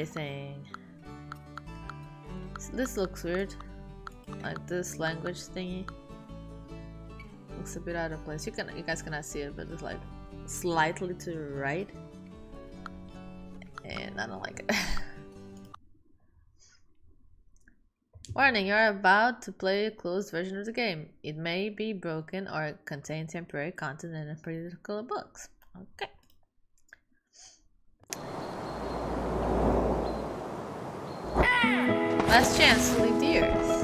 everything. This looks weird. Like this language thingy. Looks a bit out of place. You can you guys cannot see it, but it's like slightly to the right. And I don't like it. Warning, you are about to play a closed version of the game. It may be broken or contain temporary content and unpredictable bugs. Okay. Last chance to leave the earth.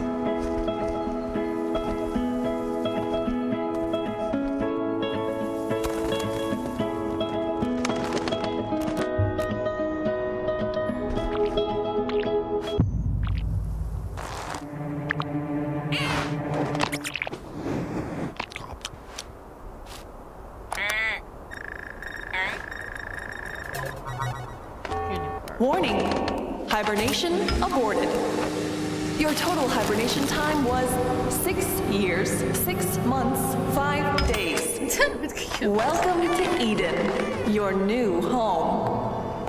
Warning, hibernation aborted. Your total hibernation time was six years, six months, five days. Welcome to Eden, your new home.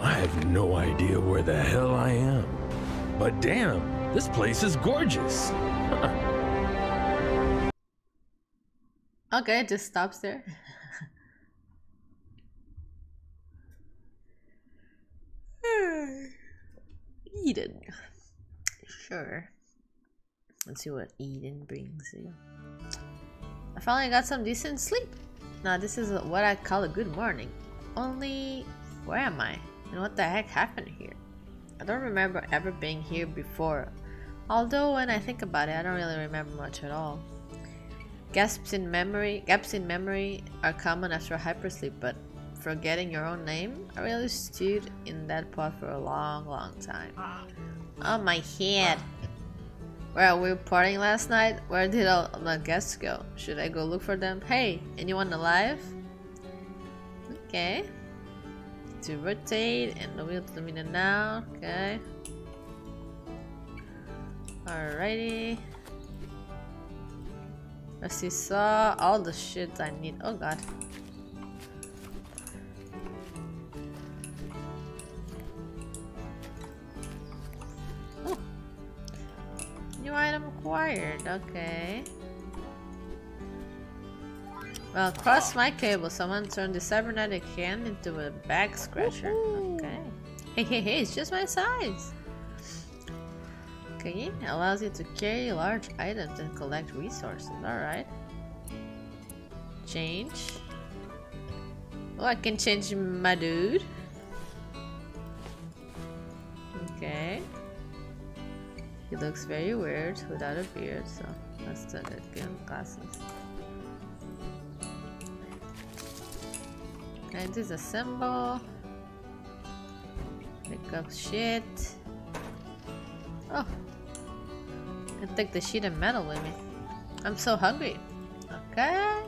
I have no idea where the hell I am. But damn, this place is gorgeous. Okay, it just stops there. Eden. Sure. Let's see what Eden brings you. I finally got some decent sleep. Now this is what I call a good morning. Only, where am I? And what the heck happened here? I don't remember ever being here before. Although when I think about it, I don't really remember much at all. Gaps in memory, gaps in memory are common after hypersleep, but forgetting your own name, I really stewed in that pot for a long, long time. Oh my head. Well, we were partying last night. Where did all the guests go? Should I go look for them? Hey, anyone alive? Okay. To rotate and the wheel to the now. Okay. Alrighty. I see saw all the shit I need. Oh god. New item acquired. Okay. Well, cross my cable. Someone turned the cybernetic hand into a back scratcher. Okay. Hey, hey, hey, it's just my size. Okay, allows you to carry large items and collect resources. Alright. Change. Oh, I can change my dude. Okay. He looks very weird without a beard, so let's do it. Give him glasses. Okay, disassemble. Pick up shit. Oh, I take the sheet of metal with me. I'm so hungry. Okay.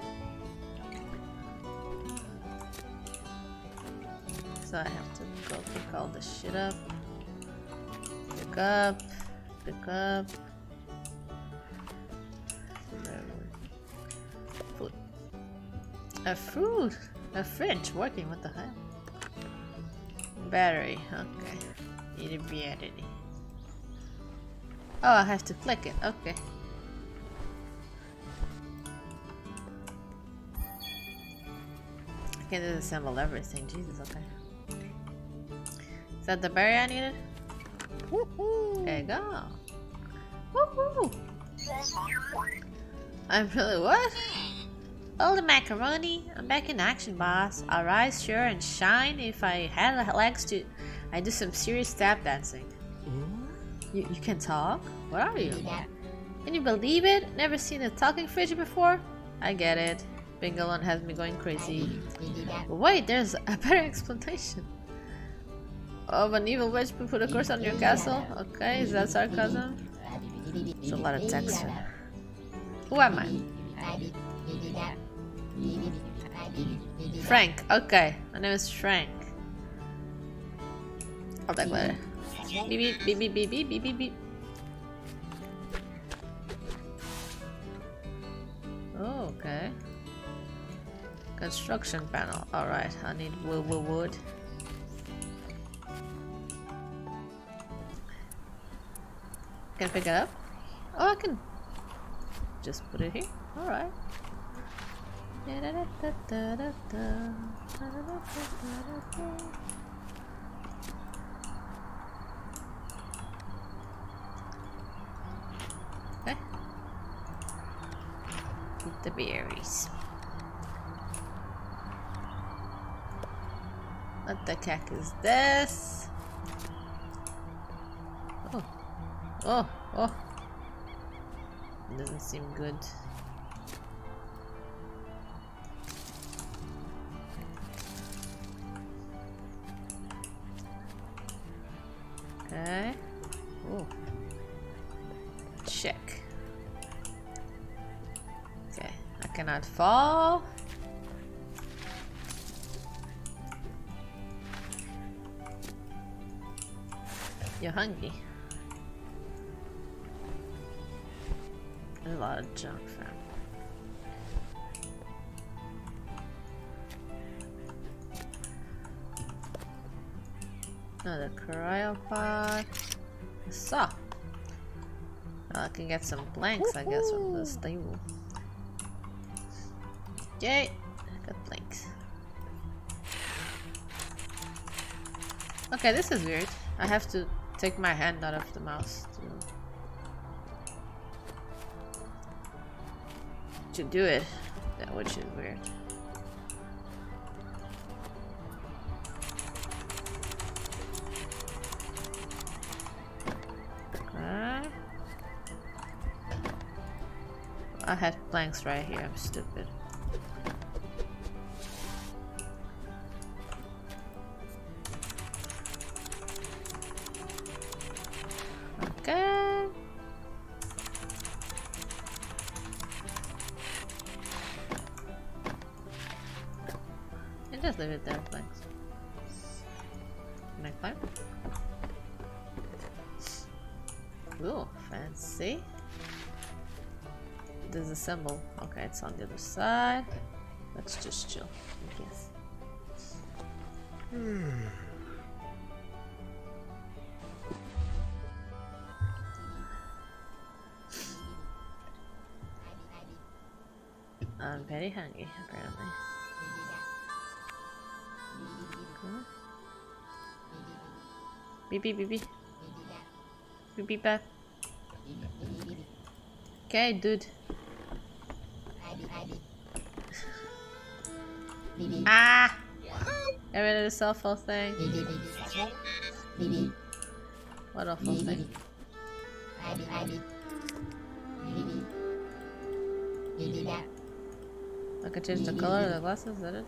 So I have to go pick all the shit up. Pick up. Pick up. Food. A fruit! A fridge working. What the hell? Battery. Okay. Need a battery. Oh, I have to click it. Okay. I can disassemble everything. Jesus, okay. Is that the berry I needed? There you go. Woohoo! I'm really what? Oh, the macaroni. I'm back in action, boss. I'll rise sure and shine if I had legs to. I do some serious tap dancing. You, you can talk? What are you? Can you believe it? Never seen a talking fridge before? I get it. Bingalon has me going crazy. But wait, there's a better explanation. Of an evil witch put a curse on your castle? Okay, is that sarcasm? It's a lot of text. Who am I? Frank, okay. My name is Frank. I'll take later. Beep beep beep beep beep beep beep beep. Oh, okay. Construction panel. Alright, I need wood, wood, wood. Can I pick it up? Oh, I can just put it here. Alright. Okay. Eat the berries. What the heck is this? Oh. Oh, oh. Doesn't seem good. Okay. Oh. Check. Okay, I cannot fall. You're hungry. Lot of junk. Another cryopod. Saw. Well, I can get some blanks, I guess, from the stable. Yay! Got blanks. Okay, this is weird. I have to take my hand out of the mouse to, do it. That which is weird. Okay. I had blanks right here, I'm stupid. Symbol. Okay, it's on the other side. Let's just chill, I guess. Hmm. I'm very hungry, apparently. Huh? Beep beep beep. Beep beep beep. Okay, dude. Ah! Get rid of cell phone thing. What awful thing? I can change the color of the glasses, is that it?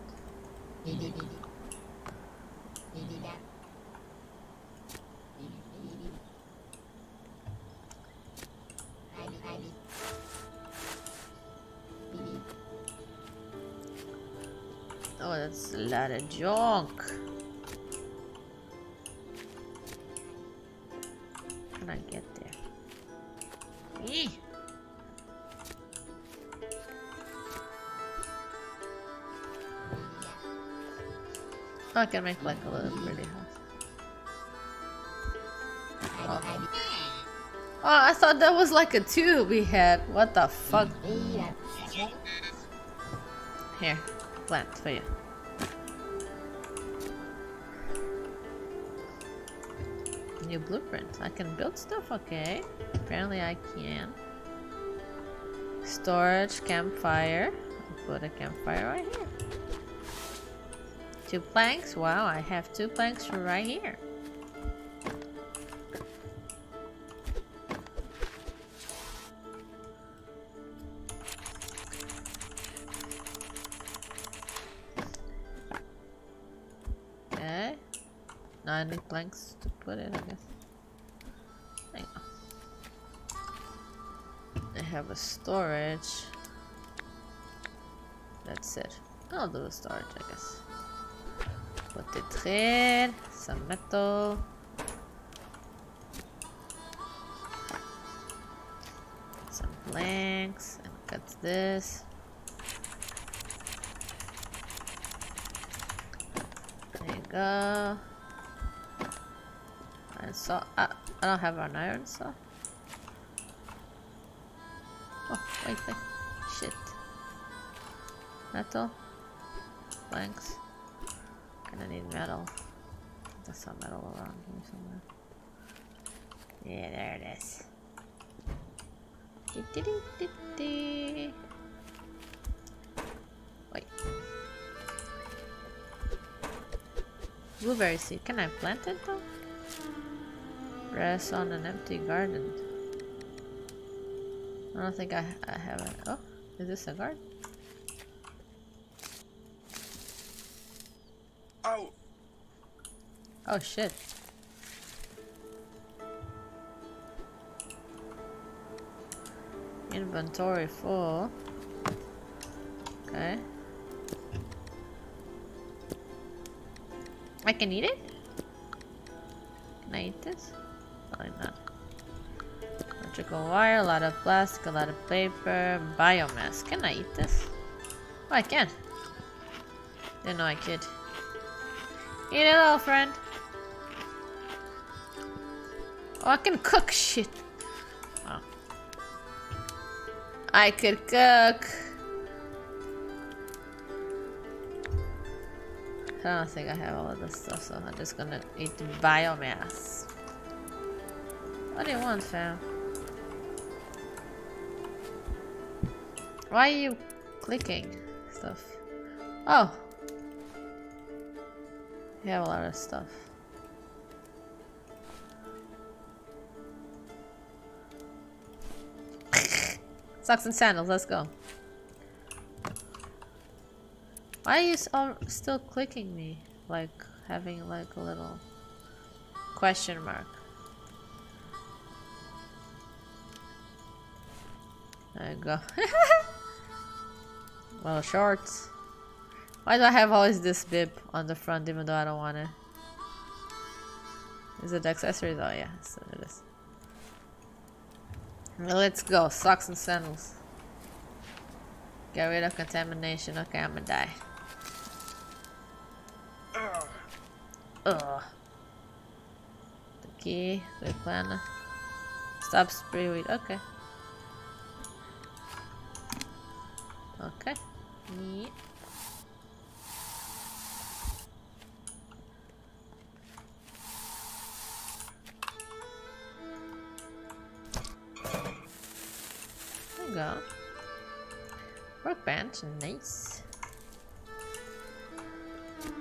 Lot of junk. Can I get there? Eee. Oh, I can make like a little pretty house. Oh. oh, I thought that was like a tube we had. What the fuck? Here, plant for you. New blueprint. I can build stuff, okay. Apparently I can. Storage, campfire. I'll put a campfire right here. Two planks? Wow, I have two planks right here. Need planks to put it, I guess. Hang on. I have a storage. That's it. I'll do a storage, I guess. Put it here. Some metal. Some planks. And cut this. There you go. I saw. I, I don't have an iron saw. Oh, wait, wait. Shit. Metal. Planks. Gonna need metal. There's some metal around here somewhere. Yeah, there it is. Wait. Blueberry seed. Can I plant it though? Rest on an empty garden. I don't think I, I have it. Oh, is this a garden? Oh. Oh shit. Inventory full. Okay. I can eat it? Can I eat this? Probably not. Electrical wire, a lot of plastic, a lot of paper, biomass. Can I eat this? Oh, I can. Didn't know I could. Eat it all, friend. Oh, I can cook shit. Oh. I could cook. I don't think I have all of this stuff, so I'm just gonna eat the biomass. What do you want, fam? Why are you clicking stuff? Oh! You have a lot of stuff. Socks and sandals, let's go. Why are you um, still clicking me? Like, having like a little question mark. There you go. well, shorts. Why do I have always this bib on the front even though I don't want it? Is it accessories? Oh yeah, so it is. Let's go. Socks and sandals. Get rid of contamination. Okay, I'm gonna die. Ugh. The key, the planner. Stop spray weed. Okay. Okay. Yeah. There we go. Workbench, nice.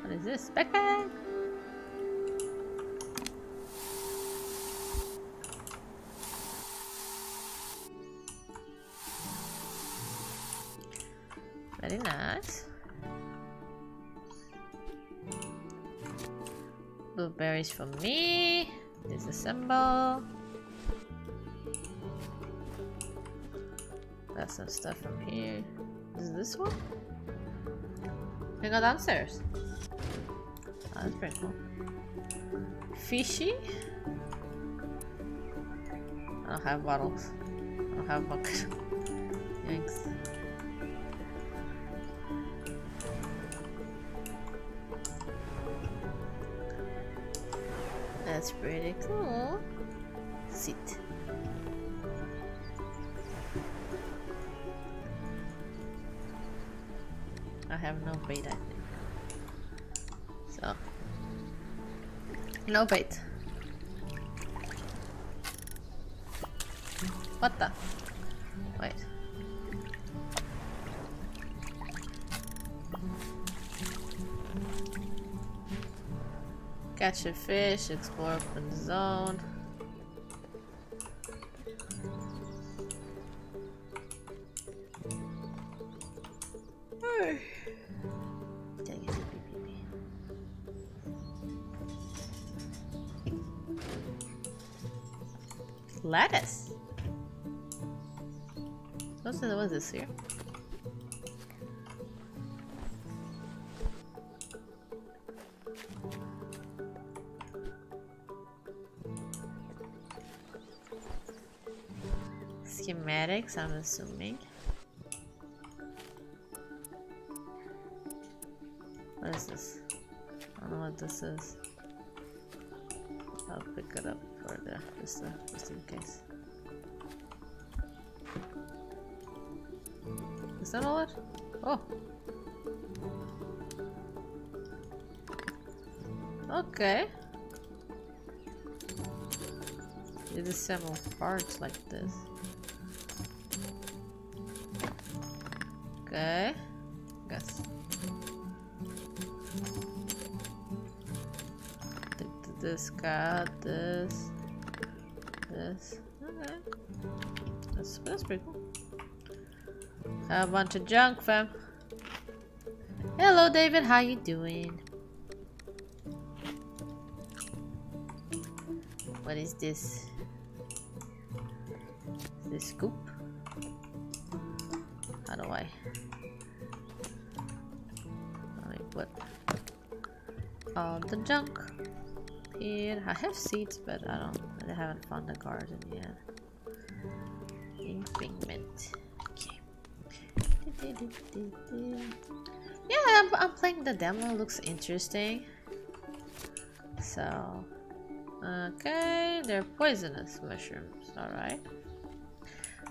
What is this? Backpack! Very nice. Blueberries for me. Disassemble. Got some stuff from here. Is this one? We go downstairs. Oh, that's pretty cool. Fishy? I don't have bottles. I don't have buckets. Thanks. That's pretty cool. Sit. I have no bait, I think. So. No bait. What the? Catch a fish, explore open zone. Schematics, I'm assuming. What is this? I don't know what this is. I'll pick it up further, just, uh, just in case. Is that all it? Oh. Okay. You disassemble parts like this. Okay. Guess. This got this. This. Okay. That's, that's pretty cool. A bunch of junk, fam. Hello, David. How you doing? What is this? Is this scoop? The junk here. I have seeds, but I don't. I haven't found the garden yet. Impingment. Yeah, I'm, I'm playing the demo. Looks interesting. So, okay, they're poisonous mushrooms. All right.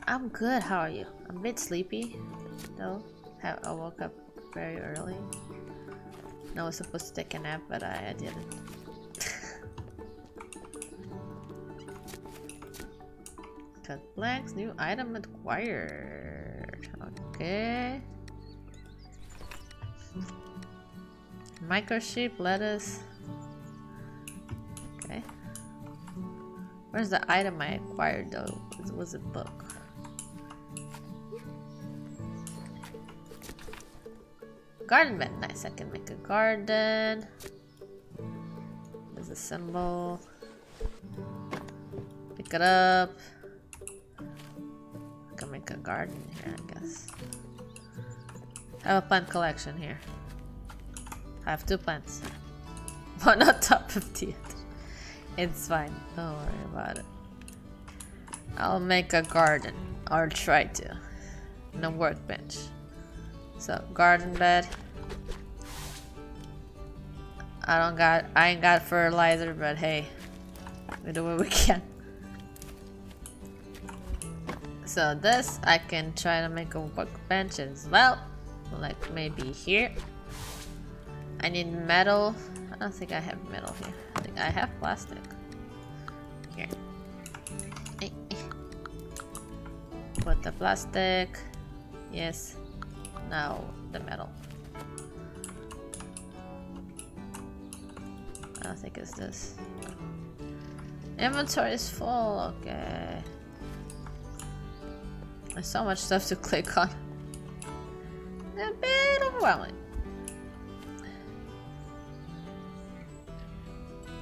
I'm good. How are you? I'm a bit sleepy, though. I woke up very early. I was supposed to take a nap, but I, I didn't. Cut blanks. New item acquired. Okay. Microchip, lettuce. Okay. Where's the item I acquired though? It was a book. Garden bed. Nice, I can make a garden. There's a symbol. Pick it up. I can make a garden here, I guess. I have a plant collection here. I have two plants. One on top of the other. It's fine. Don't worry about it. I'll make a garden. Or try to. No workbench. So, garden bed. I don't got- I ain't got fertilizer, but hey. We do what we can. So this, I can try to make a workbench as well. Like maybe here. I need metal. I don't think I have metal here. I think I have plastic. Here. Eh, eh. Put the plastic. Yes. Now the metal. I think it's this. Inventory is full. Okay. There's so much stuff to click on. A bit overwhelming.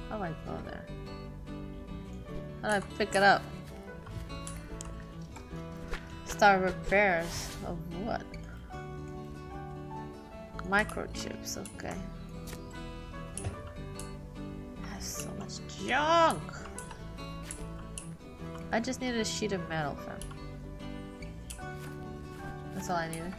How do I go there? How do I pick it up? Start repairs of what? Microchips, okay. I have so much junk! I just needed a sheet of metal, fam. That's all I needed.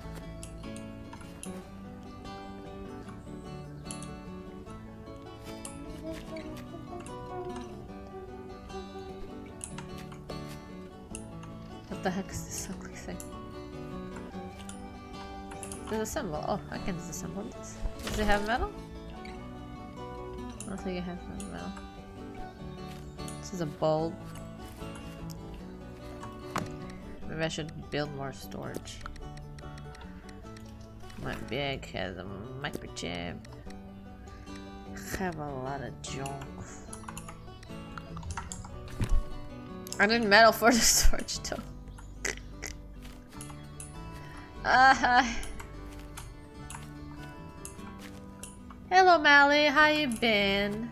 Disassemble. Oh, I can disassemble this. Does it have metal? I don't think it has metal. This is a bulb. Maybe I should build more storage. My bag has a microchip. Have a lot of junk. I need metal for the storage though. uh -huh. Hello Mally, how you been?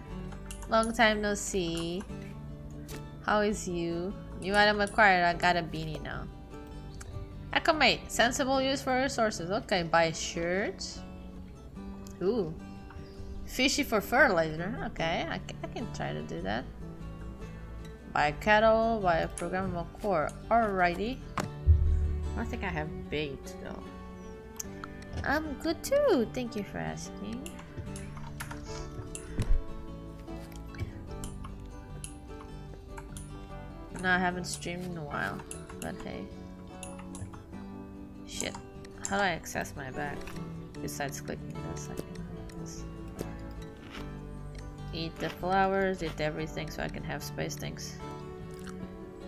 Long time no see. How is you? You New item acquired, I got a beanie now. Acclimate, sensible use for resources. Okay, buy a shirt. Ooh. Fishy for fertilizer. Okay, I, I can try to do that. Buy a kettle, buy a programmable core. Alrighty. I think I have bait though. I'm good too. Thank you for asking. No, I haven't streamed in a while. But hey. Shit. How do I access my back? Besides clicking this, I can. Eat the flowers, eat everything so I can have space things.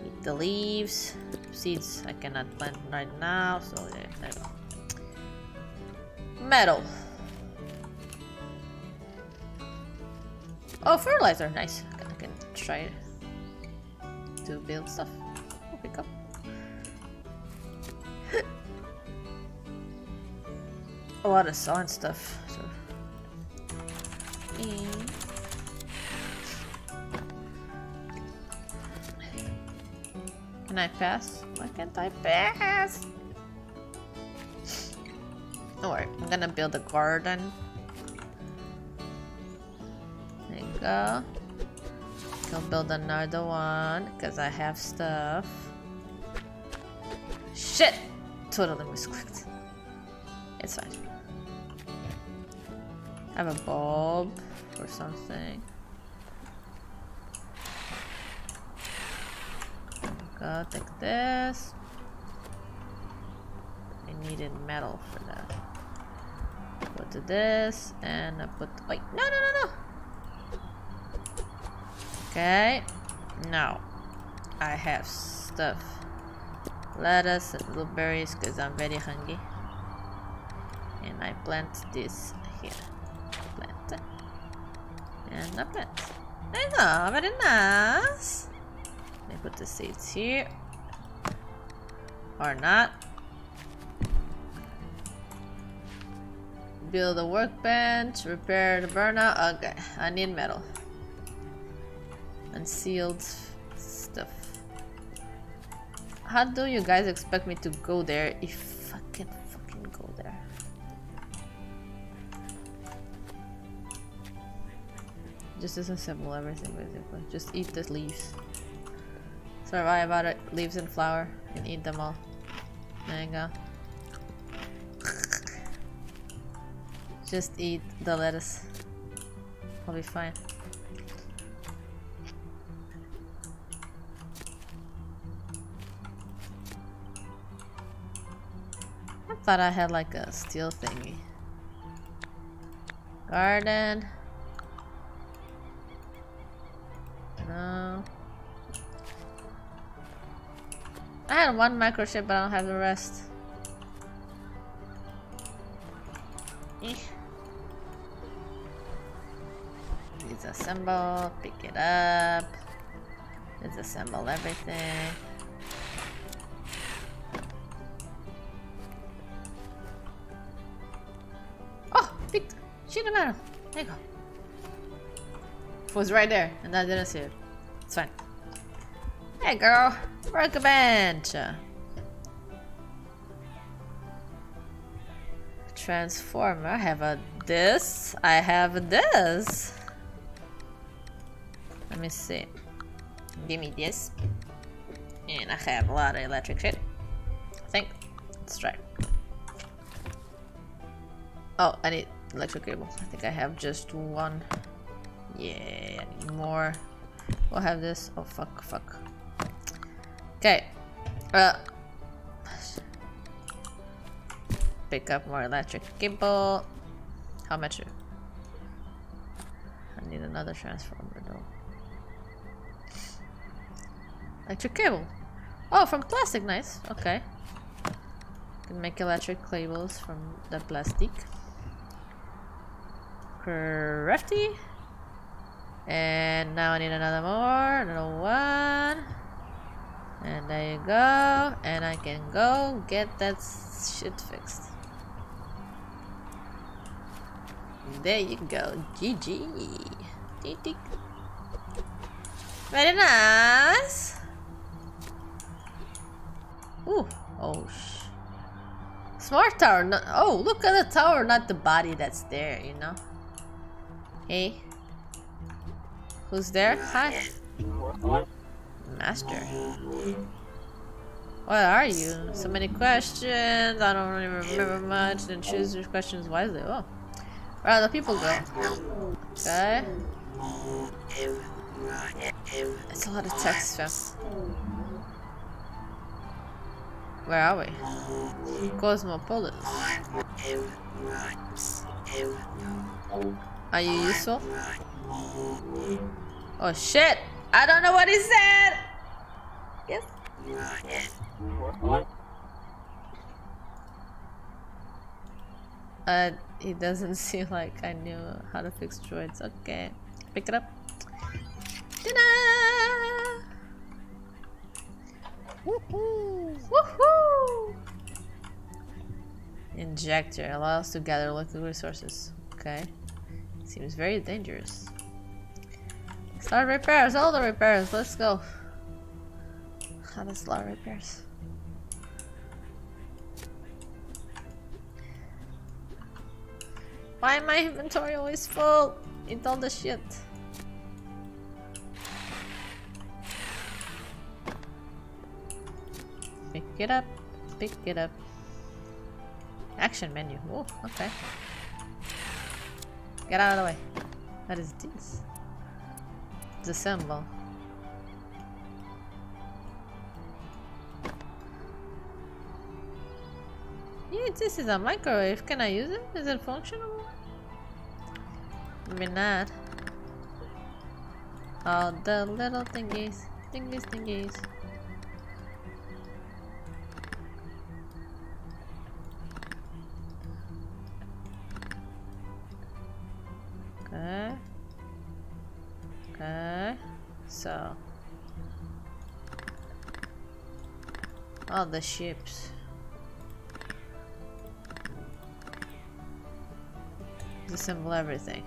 Eat the leaves. Seeds I cannot plant right now, so there Metal. Oh, fertilizer, nice. I can try to build stuff. Pick up. a lot of and stuff. So. Can I pass? Why can't I pass? Alright, I'm gonna build a garden. There you go. Go build another one, because I have stuff. Shit! Totally misclicked. It's fine. I have a bulb or something. Go take this. I needed metal for that. Go to this and I put wait no no no no Okay. Now I have stuff. Lettuce and blueberries because I'm very hungry. And I plant this here. Plant and I plant. There very nice. Let me put the seeds here. Or not. Build a workbench, repair the burnout. Okay, I need metal. Unsealed stuff. How do you guys expect me to go there if I can fucking go there? Just disassemble everything basically. Just eat the leaves. Survive out of leaves and flour and eat them all. There you go. Just eat the lettuce. I'll be fine. Thought I had like a steel thingy. Garden. No. I had one microchip, but I don't have the rest. Eh. Disassemble, pick it up. Disassemble everything. Of metal. There you go. It was right there, and I didn't see it. It's fine. Hey girl, work a bench. Transformer. I have a this. I have this. Let me see. Give me this. And I have a lot of electric shit. I think. Let's try. Oh, I need electric cable. I think I have just one. Yeah, I need more. We'll have this. Oh, fuck, fuck. Okay. Uh. Pick up more electric cable. How much? I need another transformer though. Electric cable. Oh, from plastic, nice. Okay. Can make electric cables from the plastic. Crafty. And now I need another more, another one. And there you go. And I can go get that shit fixed. There you go. GG. Very nice. Ooh. Oh, sh Smart tower. Oh, look at the tower, not the body that's there, you know? Hey. Who's there? Hi. Master. What are you? So many questions. I don't even remember much. Then choose your questions wisely. Oh. Where are the people go? Okay. It's a lot of text, fam. Where are we? Cosmopolis. Are you useful? Oh shit! I don't know what he said! Yes. Uh, it doesn't seem like I knew how to fix droids. Okay. Pick it up. Ta-da! Woohoo! Woohoo! Injector allows to gather liquid resources. Okay. Seems very dangerous. Start repairs, all the repairs, let's go. How does start repairs? Why my inventory always full? Eat all the shit. Pick it up, pick it up. Action menu. Oh, okay. Get out of the way. What is this? Disassemble. Yeah, this is a microwave. Can I use it? Is it functional? Maybe not. Oh, the little thingies. Thingies, thingies. So. All the ships. Disassemble everything.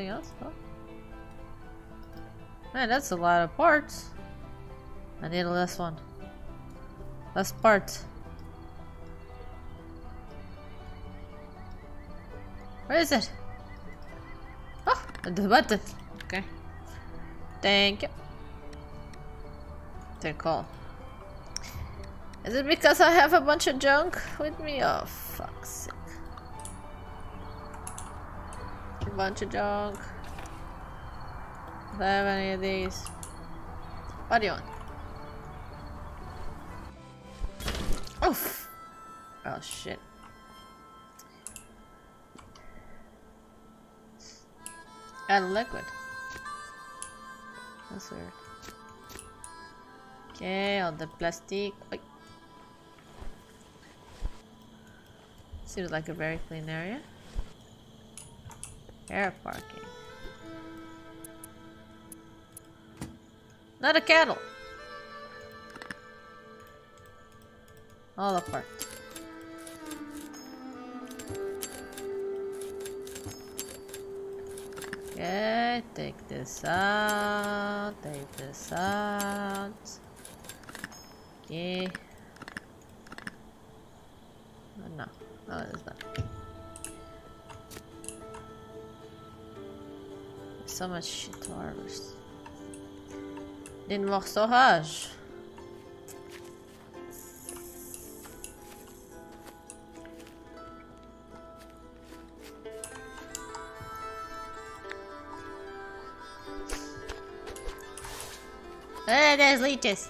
Anything else? Oh. Man, that's a lot of parts. I need a last one. Last part. Where is it? Oh, the button. Okay. Thank you. They're cool. Is it because I have a bunch of junk with me? Oh, bunch of junk. Do I have any of these? What do you want? Oof! Oh shit. Add liquid. That's weird. Okay, all the plastic. Wait. Seems like a very clean area. Air parking. Not a cattle. All apart. Okay, take this out, take this out. Okay. So much shit to harvest. Din morceauage. Ah, there's leeches.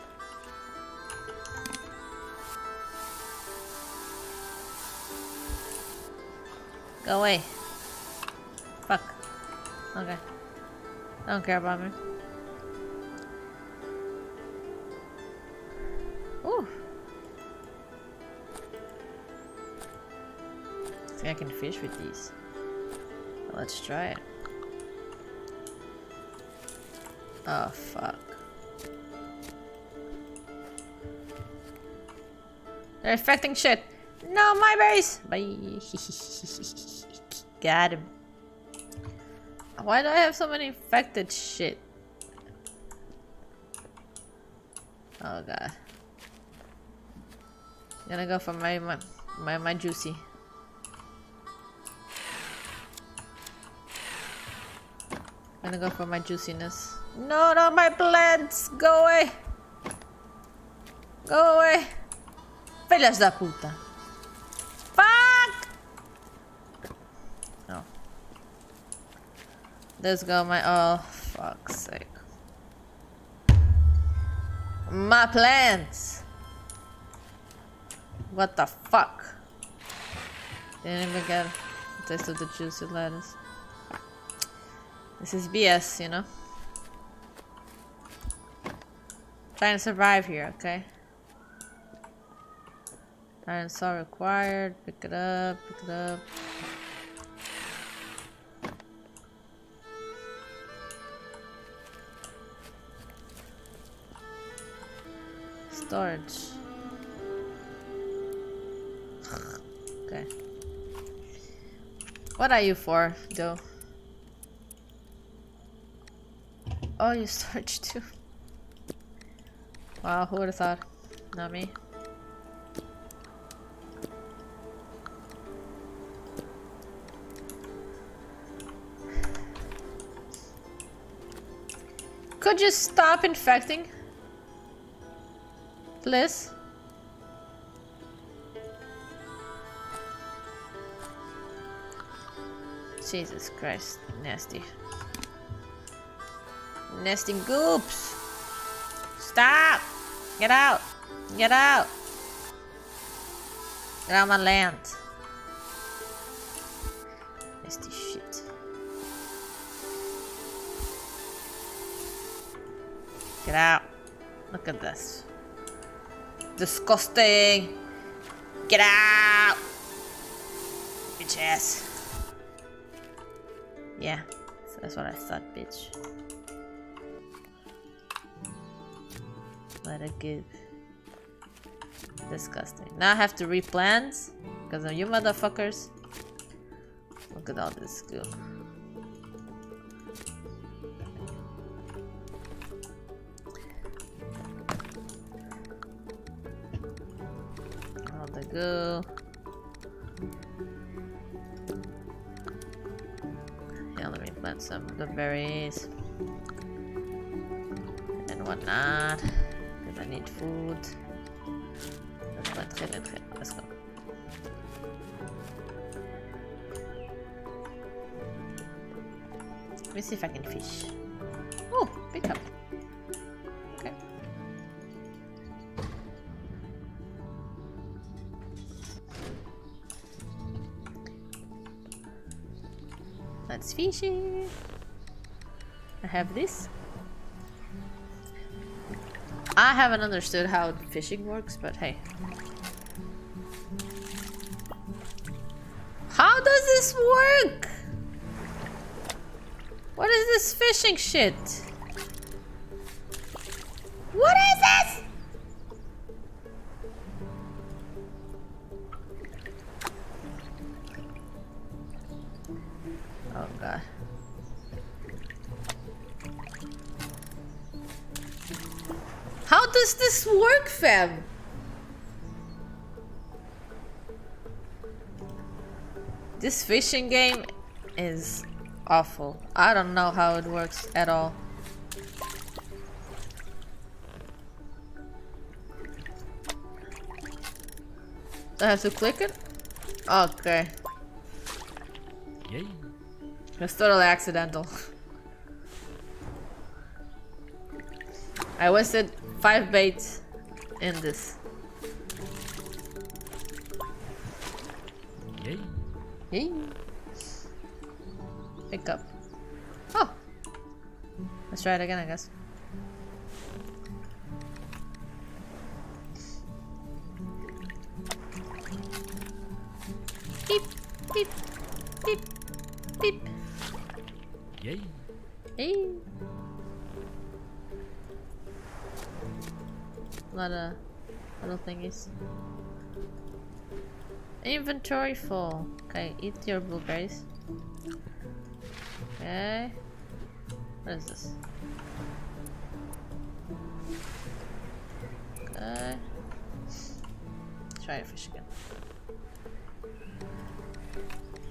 Go away. Fuck. Okay. I don't care about me. Ooh. think I can fish with these. Let's try it. Oh, fuck. They're affecting shit. No, my base! Bye. Got him. Why do I have so many infected shit? Oh god. I'm gonna go for my my my, my juicy. I'm gonna go for my juiciness. No, no, my plants! Go away! Go away! Filhas da puta! Let's go, my. Oh, fuck's sake. My plants! What the fuck? Didn't even get a taste of the juicy lettuce. This is BS, you know? Trying to survive here, okay? Dinosaur required. Pick it up, pick it up. Storage. okay. What are you for, though? Oh, you storage too. Wow, who would have thought? Not me. Could you stop infecting? Please? Jesus Christ, nasty. Nasty goops! Stop! Get out! Get out! Get out my land. Nasty shit. Get out. Look at this. Disgusting. Get out! Bitch ass. Yeah, so that's what I thought, bitch. Let it give. Disgusting. Now I have to replant because of you motherfuckers. Look at all this goo. Goo. Yeah, let me plant some the berries and whatnot. Because I need food. Très très. Let's go. Let me see if I can fish. Oh, pick up. Let's fish it. I have this. I haven't understood how fishing works, but hey. How does this work? What is this fishing shit? Fishing game is awful. I don't know how it works at all. I have to click it? Okay. Yay. It's totally accidental. I wasted five baits in this. Yay. Yay. Pick up. Oh! Let's try it again, I guess. Beep, beep, beep, beep. Yay. Hey. A lot of little thingies. Inventory full. Okay, eat your blueberries. Okay. What is this? Okay. Try to fish again.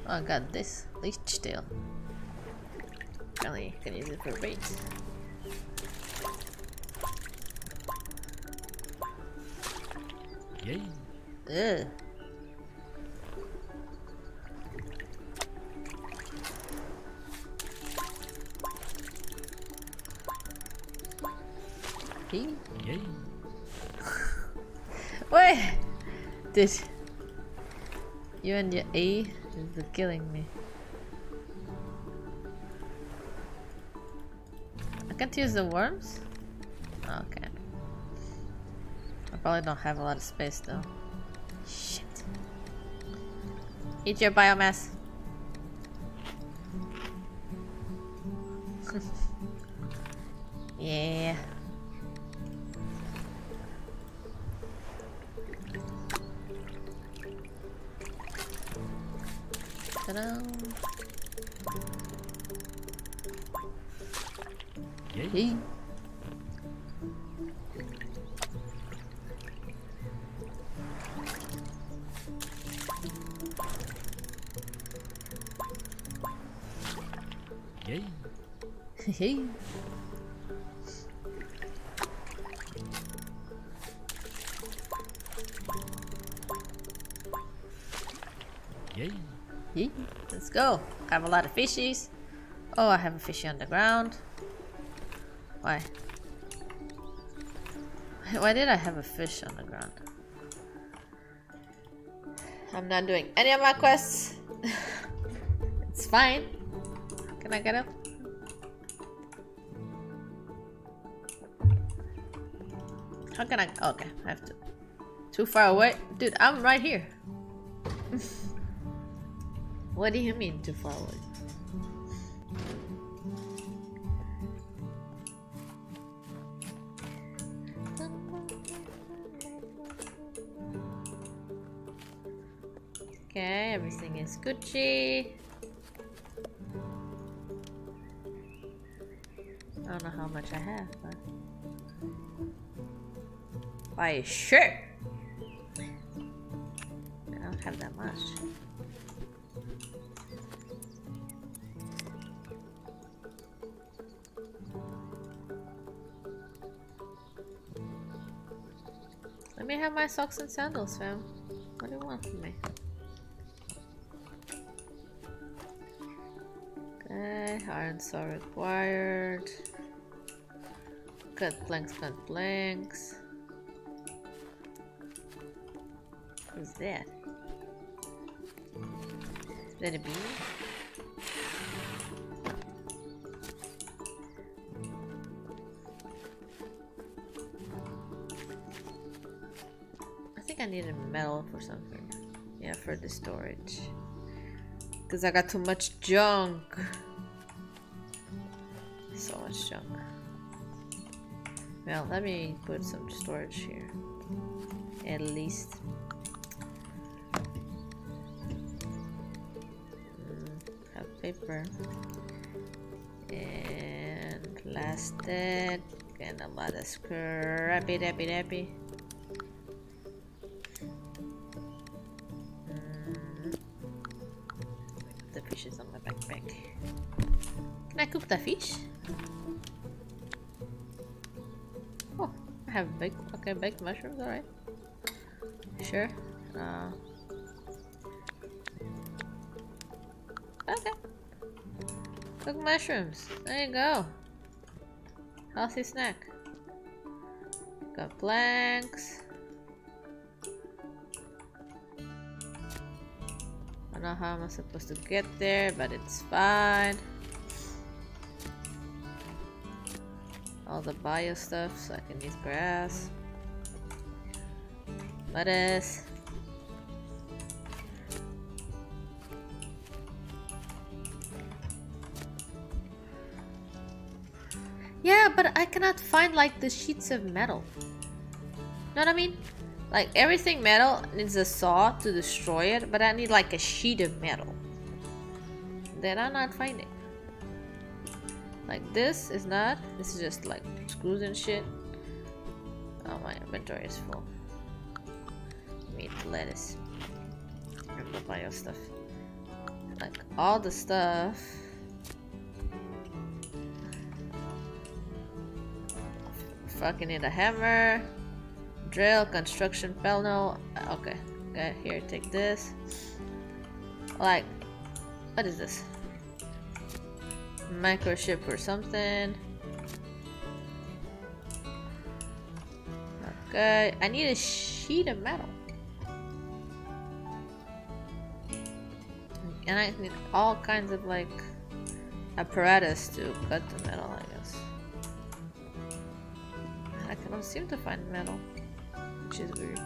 Oh, I got this. Leech tail. Apparently you can use it for bait. Yay. Ugh. Dude. You and your A is killing me. I can't use the worms? Okay. I probably don't have a lot of space though. Shit. Eat your biomass. Yay. Hey. Yay. Yee. Let's go. I have a lot of fishies. Oh, I have a fishy on the ground. Why? Why did I have a fish on the ground? I'm not doing any of my quests. it's fine. Can I get up? How can I? Okay, I have to. Too far away? Dude, I'm right here. What do you mean too far away? Okay, everything is Gucci. How much I have, but why sure. I don't have that much. Let me have my socks and sandals, fam. What do you want from me? Okay, iron saw required. Cut planks, cut planks. Who's that? Is that a bee? I think I need a metal for something. Yeah, for the storage. Because I got too much junk. So much junk. Well, let me put some storage here. At least. Mm, have paper. And lasted. And a lot of scrappy, dappy, dappy. Okay, baked mushrooms, alright. Sure. Uh, okay. Cook mushrooms. There you go. Healthy snack. Got planks. I don't know how I'm supposed to get there, but it's fine. All the bio stuff, so I can use grass. Lettuce. Yeah, but I cannot find like the sheets of metal. Know what I mean? Like everything metal needs a saw to destroy it, but I need like a sheet of metal. That I'm not finding. Like this is not. This is just like screws and shit. Oh my inventory is full lettuce. And your stuff. Like, all the stuff... Fucking need a hammer. Drill, construction, panel. Okay. Okay, here, take this. Like, what is this? Microchip or something. Okay, I need a sheet of metal. And I need all kinds of like apparatus to cut the metal, I guess. I cannot seem to find metal, which is weird.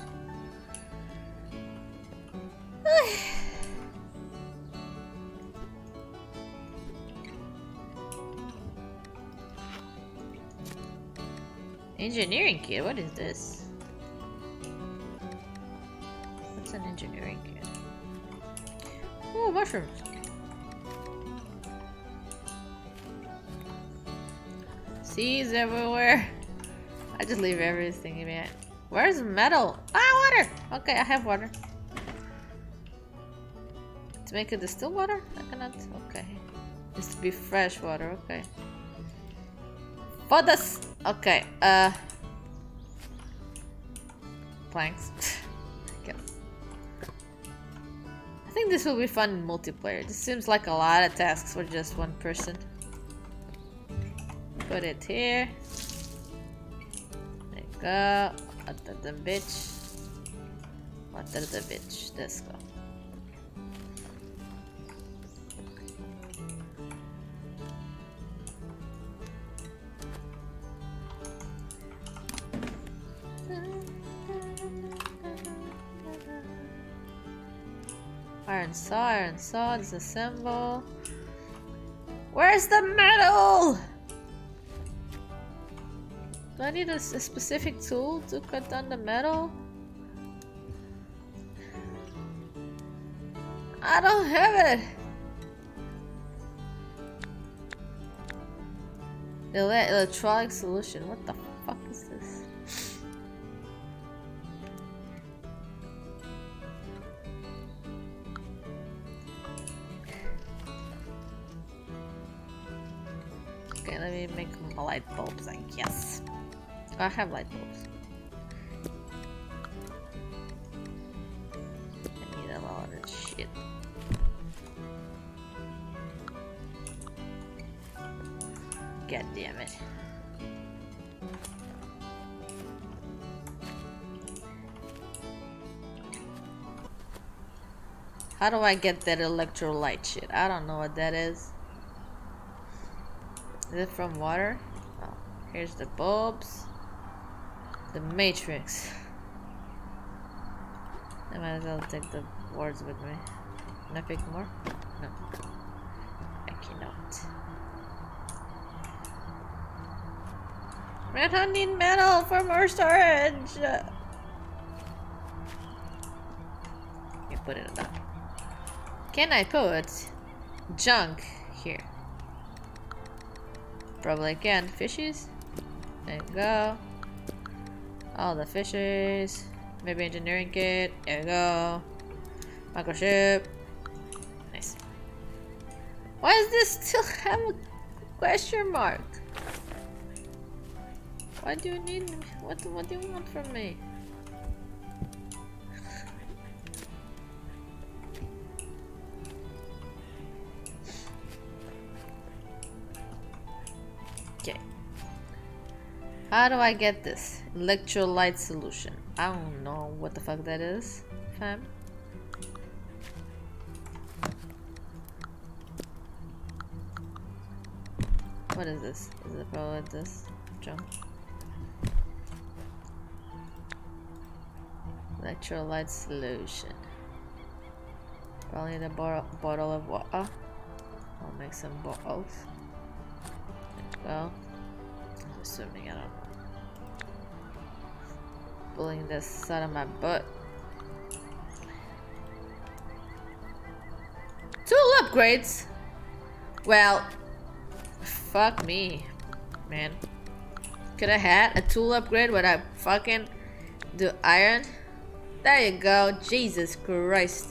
Engineering kit, what is this? What's an engineering kit? Mushrooms. Seeds everywhere. I just leave everything in it. Where's metal? Ah, water! Okay, I have water. To make it distilled water? I cannot. Okay. Needs to be fresh water, okay. For this! Okay, uh. Planks. this will be fun in multiplayer. This seems like a lot of tasks for just one person. Put it here. There you go. Water the bitch. Water the bitch. Let's go. Iron saw, iron saw, disassemble. Where's the metal? Do I need a, a specific tool to cut down the metal? I don't have it. Ele electronic solution. What the I have light bulbs. I need a lot of shit. God damn it. How do I get that electrolyte shit? I don't know what that is. Is it from water? Oh, here's the bulbs. The matrix. I might as well take the words with me. Can I pick more? No. I cannot. Man, I need metal for more storage! You put it up. Can I put junk here? Probably can. Fishes? There you go. All the fishes. Maybe engineering kit. There you go. Microchip. Nice. Why does this still have a question mark? Why do you need me? what what do you want from me? Okay. How do I get this? Electrolyte solution. I don't know what the fuck that is, fam. What is this? Is it probably this junk? Electrolyte solution. Probably the bo bottle of water. I'll make some bottles. Well, I'm assuming I don't. Pulling this out of my butt. Tool upgrades! Well, fuck me, man. Could I had a tool upgrade I fucking do iron? There you go. Jesus Christ.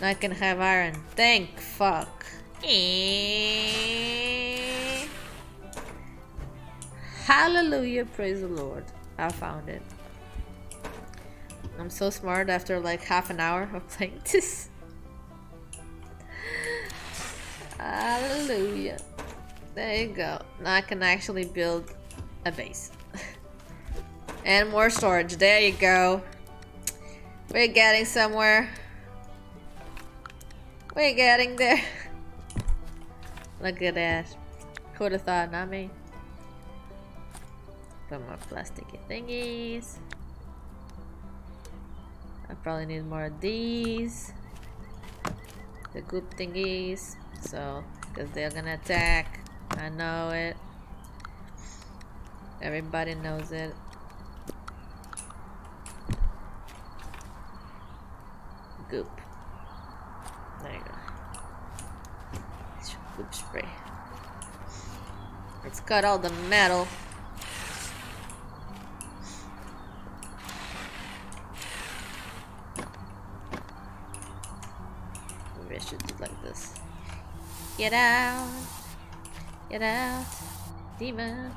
Now I can have iron. Thank fuck. Eh. Hallelujah, praise the Lord. I found it. I'm so smart after like half an hour of playing this. Hallelujah. There you go. Now I can actually build a base. and more storage. There you go. We're getting somewhere. We're getting there. Look at that. Who'd have thought, not me. Put more plasticky thingies. I probably need more of these. The goop thingies. So, because they're gonna attack. I know it. Everybody knows it. Goop. There you go. Goop spray. Let's cut all the metal. Maybe I should do like this. Get out! Get out, demon!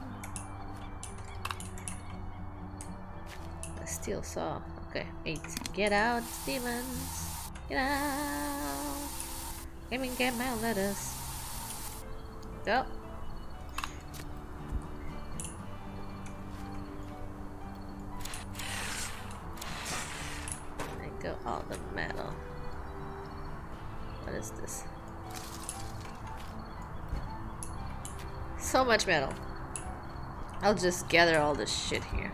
A steel saw. Okay, eight. Get out, demons! Get out! Come and get my. Go. Much metal. I'll just gather all this shit here.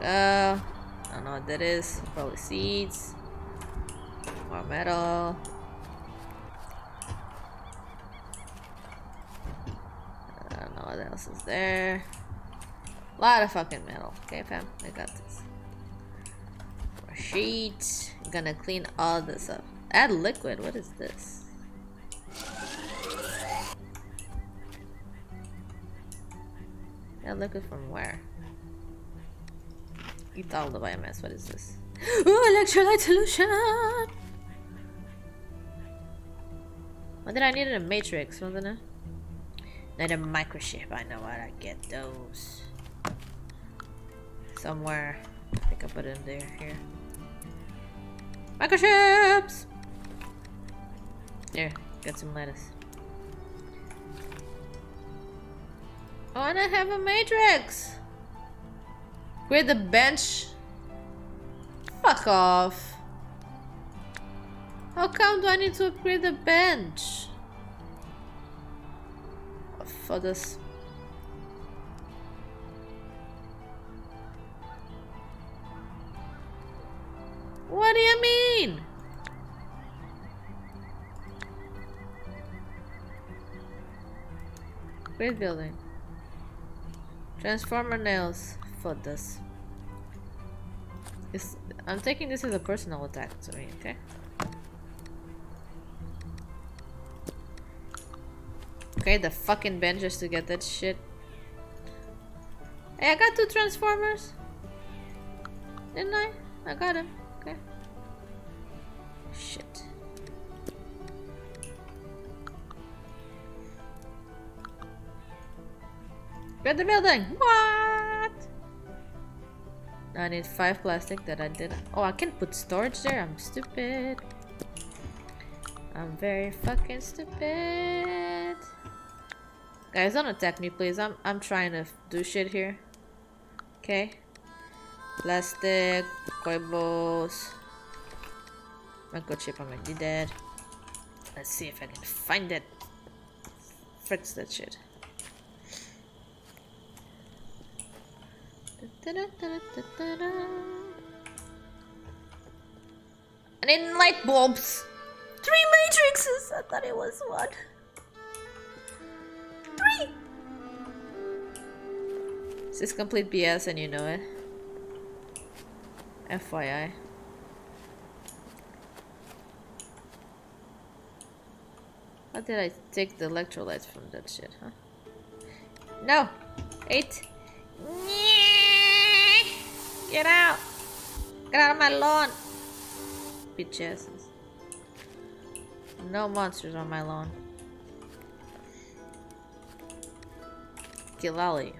There. I don't know what that is. Probably seeds. More metal. I don't know what else is there. A lot of fucking metal. Okay, fam. I got this. More sheet. I'm gonna clean all this up. Add liquid. What is this? Add liquid from where? Eat all the biomass. What is this? Ooh, electrolyte solution! What did I need in a matrix, wasn't it? Need a microchip. I know how I get those. Somewhere. I think I put it in there. Here. Microchips! Here, Got some lettuce. I wanna have a matrix! Where the bench? Fuck off. How come do I need to upgrade the bench? For this. What do you mean? Great building. Transformer nails for this. It's, I'm taking this as a personal attack to me, okay? Okay, the fucking bench just to get that shit. Hey, I got two Transformers. Didn't I? I got him. Okay. Shit. The building! What? I need five plastic that I did. Oh, I can put storage there? I'm stupid. I'm very fucking stupid. Guys, don't attack me, please. I'm I'm trying to do shit here. Okay. Plastic, coibos. Microchip, I'm already dead. Let's see if I can find it. Fix that shit. I need light bulbs. Three matrices. I thought it was one. Three. This is complete BS and you know it. FYI. How did I take the electrolytes from that shit, huh? No! Eight! Get out! Get out of my lawn! Bitch asses. No monsters on my lawn. Skilali.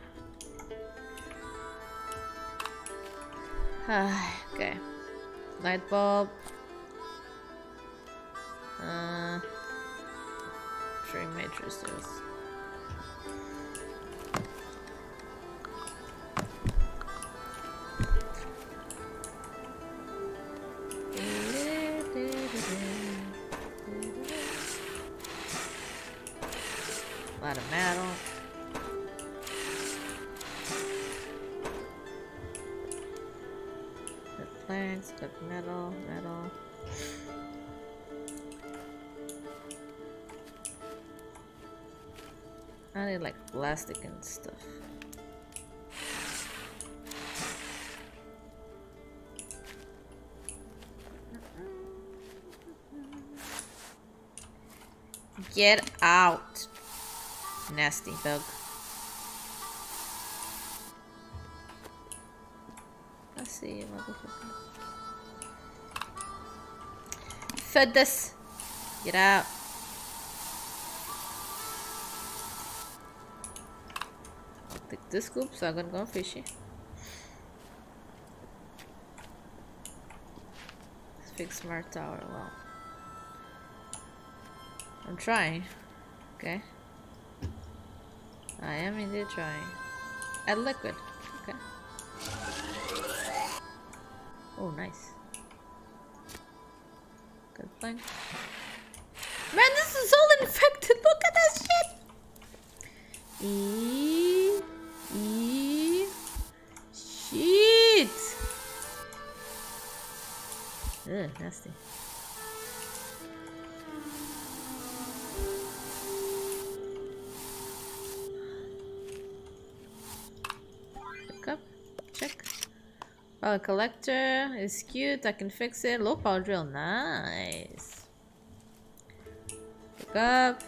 okay. Light bulb. Uh, string matrices. Stuff. Get out. Nasty bug. I see motherfucker. Fed this. Get out. This scoop so I'm gonna go fishing. Let's fix smart tower. Well, I'm trying. Okay. I am indeed trying. Add liquid. Okay. Oh, nice. Good thing. Man, this is all infected. Look at that shit. E Nasty. Pick up. Check. Oh, a collector is cute. I can fix it. Low power drill. Nice. Pick up.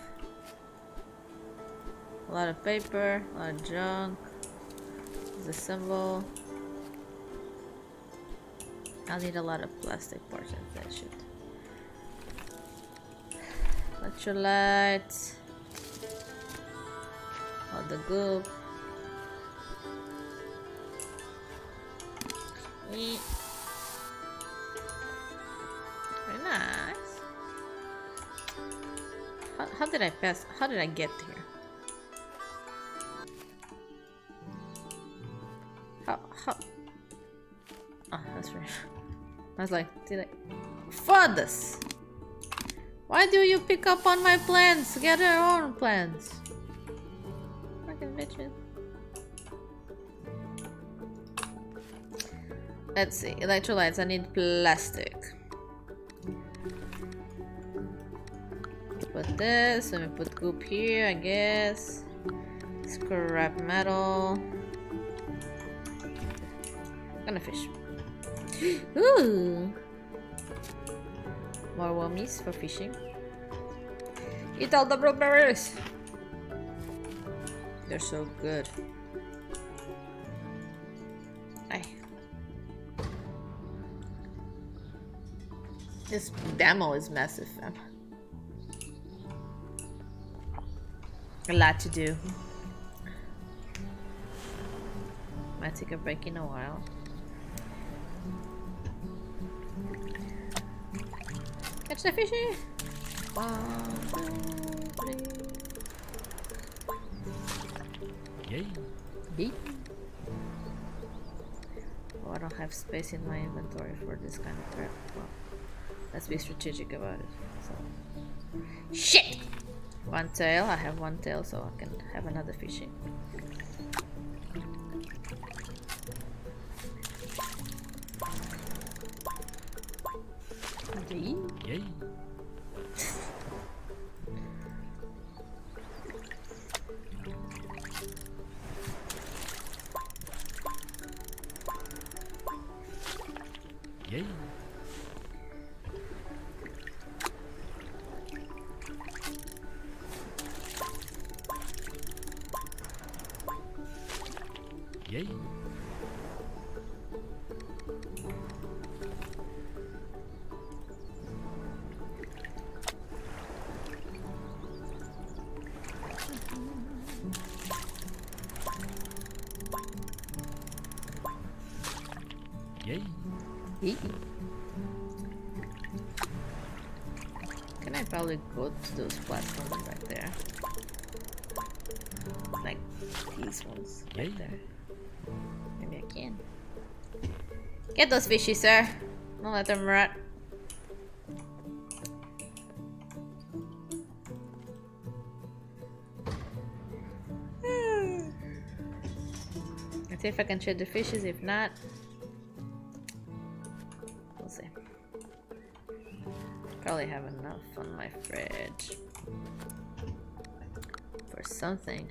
A lot of paper. A lot of junk. Symbol. I'll need a lot of plastic parts and that shit. Electrolyte. All the goop. Very nice. How, how did I pass? How did I get here? I was like, did I? Fathers! Why do you pick up on my plans? Get your own plans. Fucking bitches. Let's see. Electrolytes. I need plastic. Put this. Let me put goop here, I guess. Scrap metal. Gonna fish. Ooh. More wormies for fishing. Eat all the blueberries. They're so good. Aye. This demo is massive, fam. A lot to do. Might take a break in a while. Fishy! Three. Yay. Yeet. Oh, I don't have space in my inventory for this kind of trap. Well, let's be strategic about it. So. Shit! One tail, I have one tail, so I can have another fishing. Can I probably go to those platforms right there? Like these ones right there. Maybe I can. Get those fishies, sir. Don't let them rot. Let's see if I can trade the fishes. If not, Probably have enough on my fridge for something.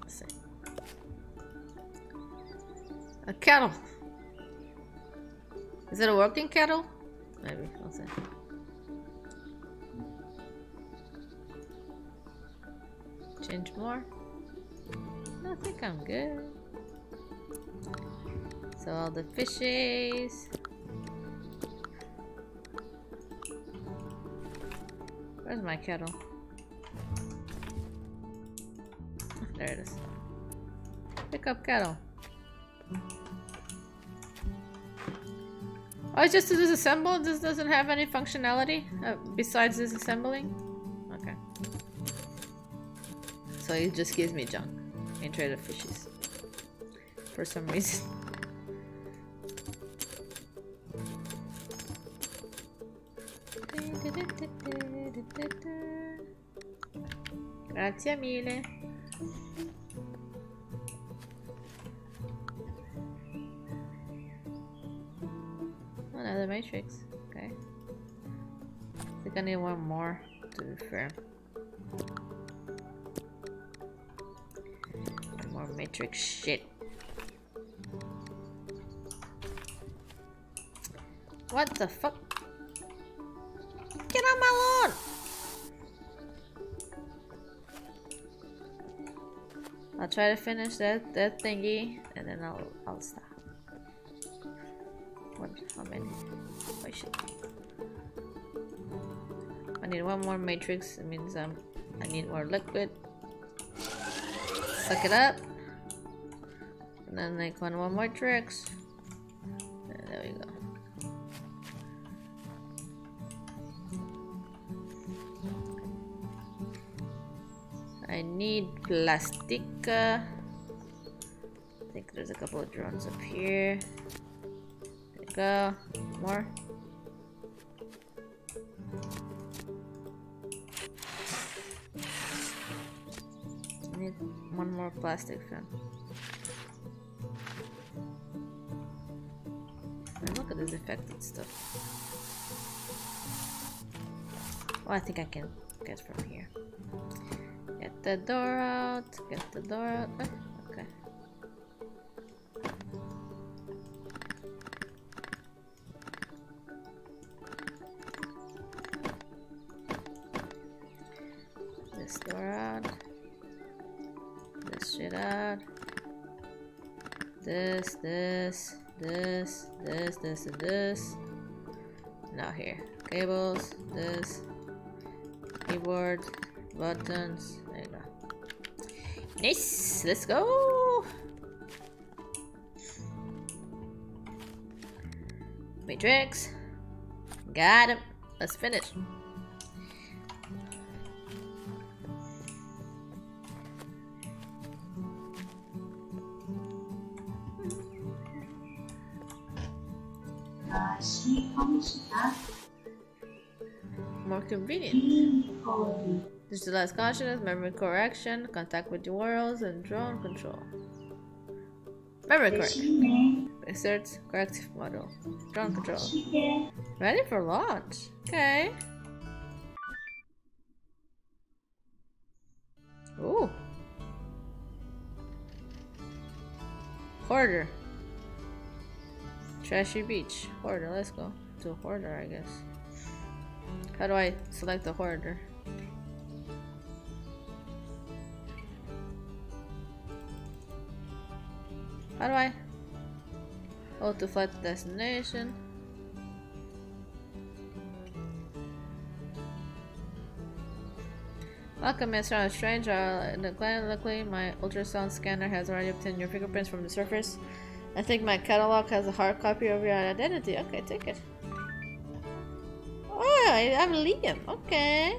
Let's see. A kettle. Is it a working kettle? Maybe. We'll see. Change more. I think I'm good. So all the fishes. My kettle? There it is. Pick up kettle. Oh, it's just to disassemble? This doesn't have any functionality uh, besides disassembling? Okay. So it just gives me junk and trade of fishes. For some reason. Grazie mille. Another oh, matrix. Okay. I think I need one more to be fair. More matrix shit. What the fuck? I'll try to finish that that thingy and then I'll I'll stop. What how many? Oh shit. I need one more matrix, it means um I need more liquid. Suck it up. And then like one, one more tricks. Need plastic. I think there's a couple of drones up here. There we go. More. need one more plastic fan. And look at this affected stuff. Oh, I think I can get from here. The door out, get the door out. Oh, okay. This door out. This shit out. This, this, this, this, this, and this. Now here. Cables, this, keyboard, buttons. Nice! Let's go! Matrix. Got him. Let's finish. More convenient. Digitalized consciousness, memory correction, contact with the worlds, and drone control. Memory correction. Insert corrective model. Drone control. Ready for launch. Okay. Ooh. Hoarder. Trashy beach. Hoarder, let's go. To a hoarder, I guess. How do I select the hoarder? How do I? Oh, to flight destination. Welcome, Mr. Strange. In the clan, luckily, my ultrasound scanner has already obtained your fingerprints from the surface. I think my catalog has a hard copy of your identity. Okay, take it. Oh, I'm Liam. Okay.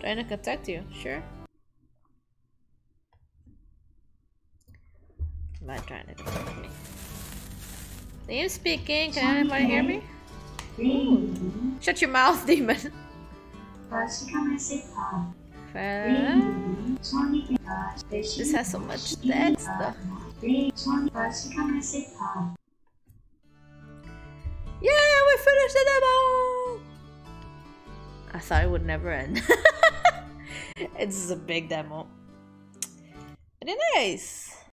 Trying to contact you. Sure. I trying to contact me? Liam speaking. Can anybody hear me? Ooh. Shut your mouth, demon. This has so much text though. Yeah, we finished the demo! I thought it would never end. it's a big demo. Very nice.